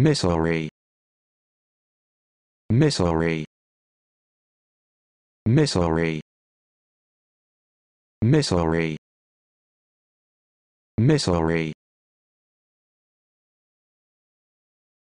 Missouri Missouri Missouri Missouri Missouri